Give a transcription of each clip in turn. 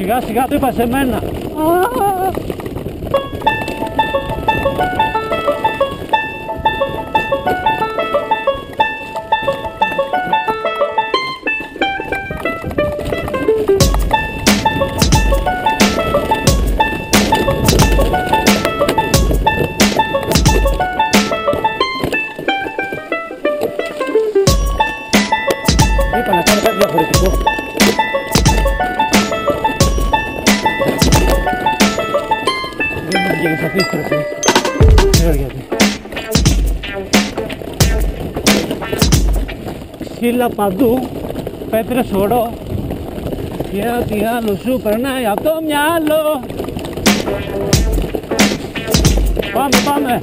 Σιγά σιγά το είπα σε μένα. Δεν μου βγαίνει σε αυτή τη στροφή. Δεν ξέρω γιατί. Ξύλα παντού, πέτρες σωρό και ό,τι άλλο σου περνάει από το μυαλό. Πάμε, πάμε.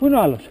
Πού είναι ο άλλος;